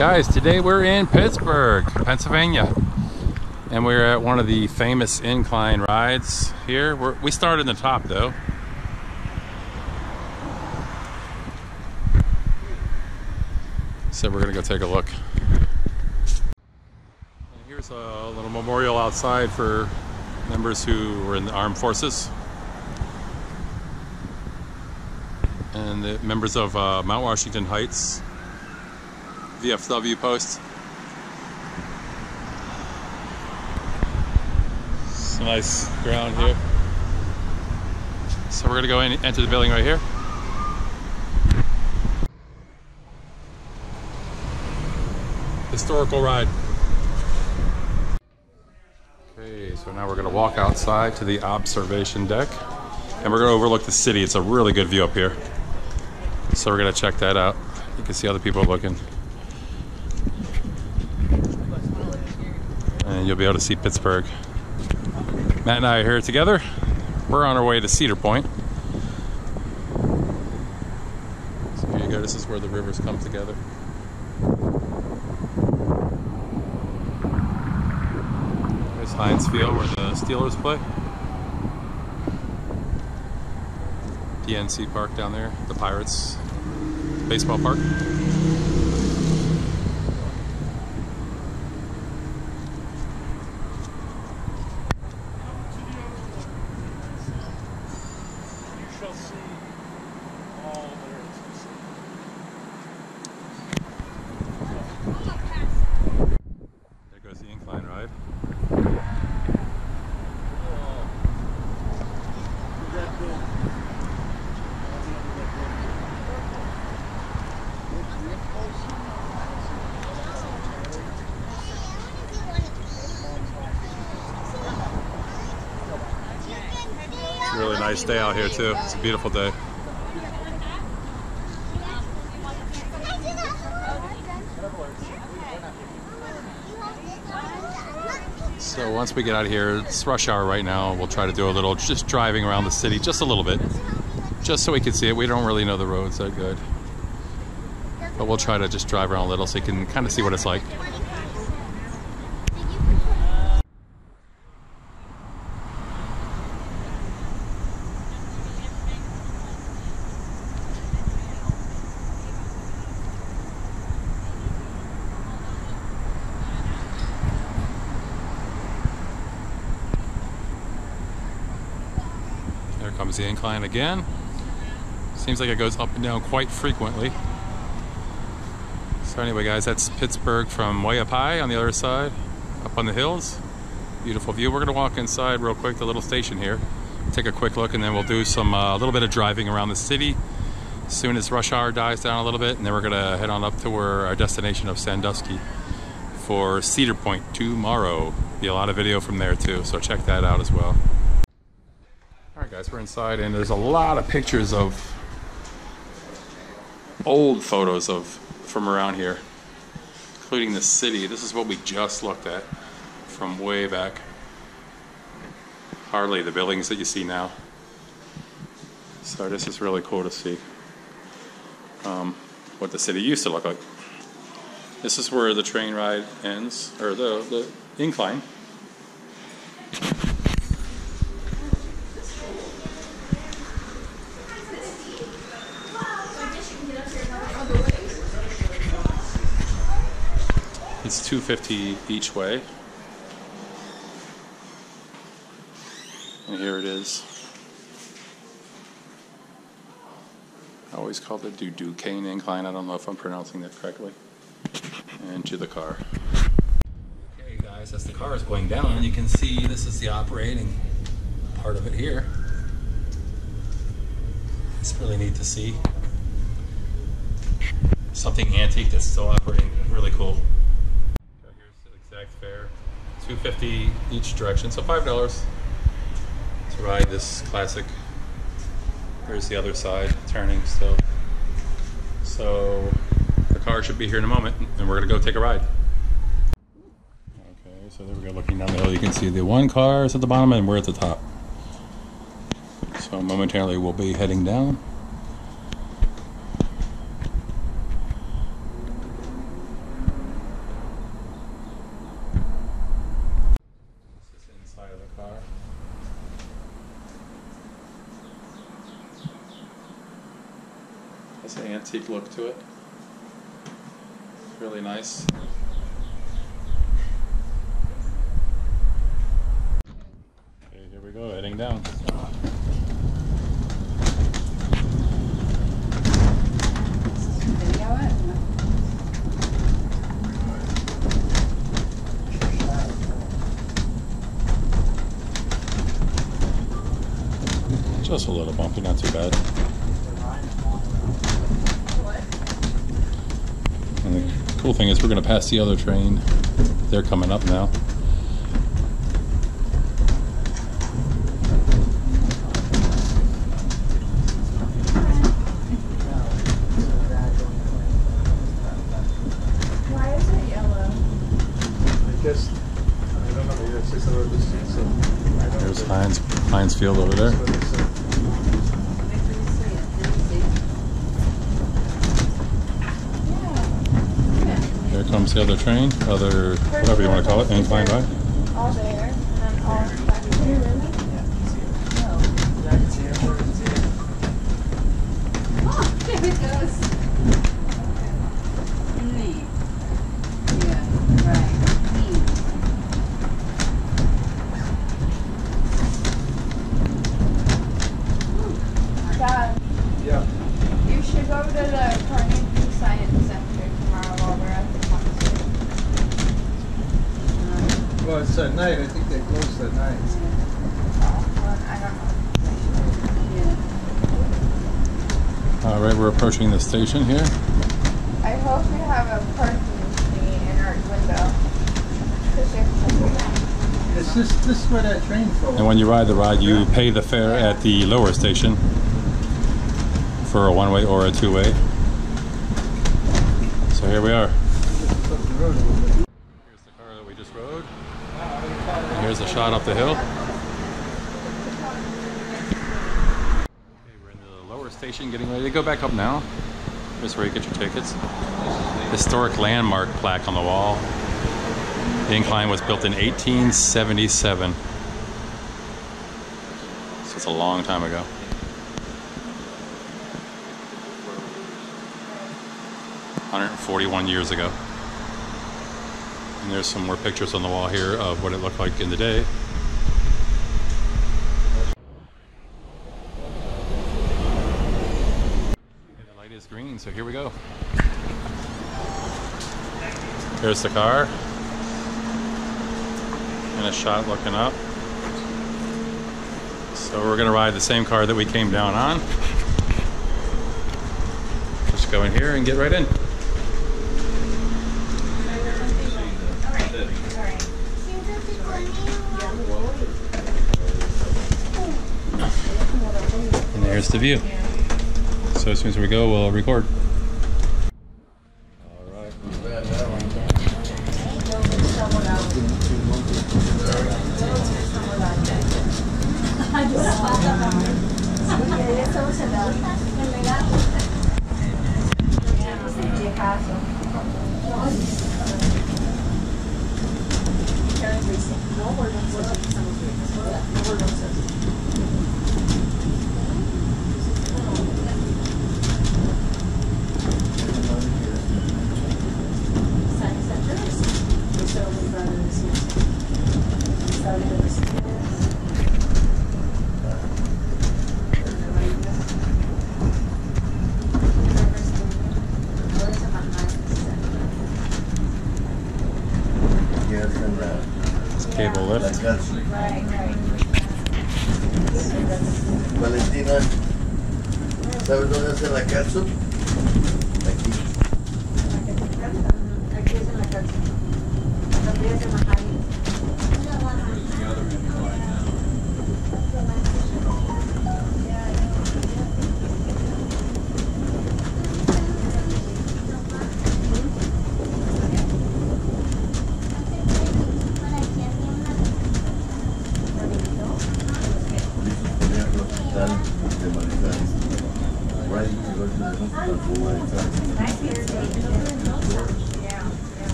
Guys, today we're in Pittsburgh, Pennsylvania. And we're at one of the famous incline rides here. We're, we started in the top though. So we're gonna go take a look. And here's a little memorial outside for members who were in the armed forces. And the members of uh, Mount Washington Heights VFW post. Some nice ground here. So we're gonna go in, enter the building right here. Historical ride. Okay, so now we're gonna walk outside to the observation deck and we're gonna overlook the city. It's a really good view up here. So we're gonna check that out. You can see other people looking. You'll be able to see Pittsburgh. Matt and I are here together. We're on our way to Cedar Point. So here you go, this is where the rivers come together. There's Heinz Field where the Steelers play. PNC Park down there, the Pirates baseball park. really nice day out here too. It's a beautiful day. So once we get out of here, it's rush hour right now. We'll try to do a little just driving around the city, just a little bit, just so we can see it. We don't really know the roads that good, but we'll try to just drive around a little so you can kind of see what it's like. There comes the incline again. Seems like it goes up and down quite frequently. So anyway guys, that's Pittsburgh from way up high on the other side, up on the hills. Beautiful view. We're gonna walk inside real quick, the little station here, take a quick look and then we'll do some, a uh, little bit of driving around the city as soon as rush hour dies down a little bit and then we're gonna head on up to where our destination of Sandusky for Cedar Point tomorrow. Be a lot of video from there too, so check that out as well. Guys, we're inside, and there's a lot of pictures of old photos of from around here, including the city. This is what we just looked at from way back. Hardly the buildings that you see now. So this is really cool to see um, what the city used to look like. This is where the train ride ends, or the, the incline. It's 250 each way. And here it is. I always call it the Duquesne incline. I don't know if I'm pronouncing that correctly. And to the car. Okay guys, as the car is going down, you can see this is the operating part of it here. It's really neat to see. Something antique that's still operating. Really cool. 250 each direction, so five dollars to ride this classic. Here's the other side, turning still. So the car should be here in a moment, and we're gonna go take a ride. Okay, so there we go. Looking down the hill, you can see the one car is at the bottom, and we're at the top. So momentarily, we'll be heading down. Antique look to it. Really nice. Okay, here we go, heading down. Just a little bumpy, not too bad. And the cool thing is we're gonna pass the other train. They're coming up now. Why is it yellow? Because, I don't know, maybe it's just a little distance, so. I don't know There's the- Heinz, Heinz Field over there. what it's, uh, Wait till you see it. Then you see. Yeah. Here comes the other train, other, whatever you wanna call it, incline right? all there, and then all back here. Oh, there it goes. Neat. Yeah, right. Neat. Dad, Yeah, you should go to the Carnegie Science Center tomorrow while we're at the concert. well, it's at night, I think they close at night. Well, I don't know. Yeah. All right, we're approaching the station here. I hope we have a parking thingy in our window. if- It's just, this is where that train going. And when you ride the ride, you pay the fare at the lower station for a one-way or a two-way. So here we are. Here's the car that we just rode. And here's a shot up the hill. Okay, we're in the lower station, getting ready to go back up now. Here's where you get your tickets. Historic landmark plaque on the wall. The incline was built in 1877. So it's a long time ago. Hundred and forty-one years ago. And there's some more pictures on the wall here of what it looked like in the day. Okay, the light is green, so here we go. Here's the car. And a shot looking up. So we're gonna ride the same car that we came down on. Just go in here and get right in. And there's the view. So as soon as we go, we'll record.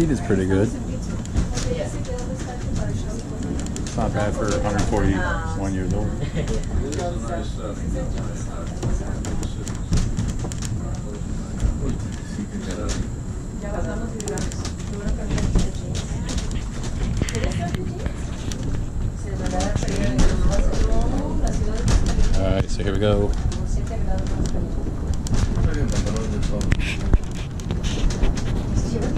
Speed is pretty good. It's not bad for 141 years old. All right, so here we go.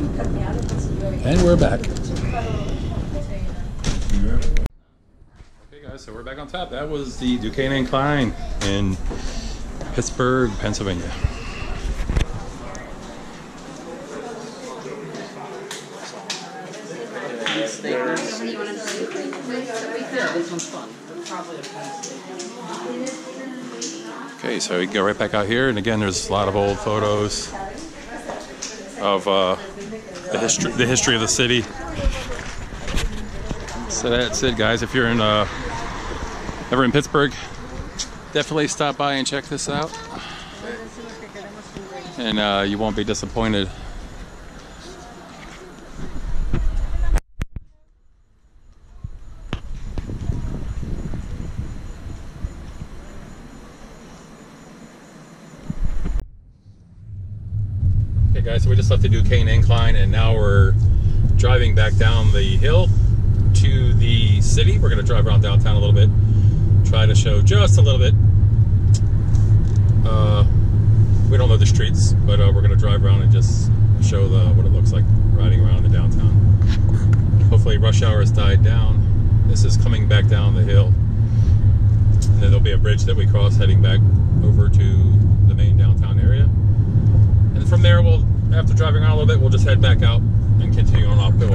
And we're back. Okay, guys, so we're back on top. That was the Duquesne Incline in Pittsburgh, Pennsylvania. Okay, so we go right back out here, and again, there's a lot of old photos of uh, the history, the history of the city. So that's it, guys. If you're in uh, ever in Pittsburgh, definitely stop by and check this out, and uh, you won't be disappointed. Guys, so we just left the Duquesne Incline, and now we're driving back down the hill to the city. We're going to drive around downtown a little bit, try to show just a little bit. Uh, we don't know the streets, but uh, we're going to drive around and just show the what it looks like riding around in the downtown. Hopefully, rush hour has died down. This is coming back down the hill. And then there'll be a bridge that we cross heading back over to the main downtown area. And from there, we'll after driving around a little bit, we'll just head back out and continue on Ohio.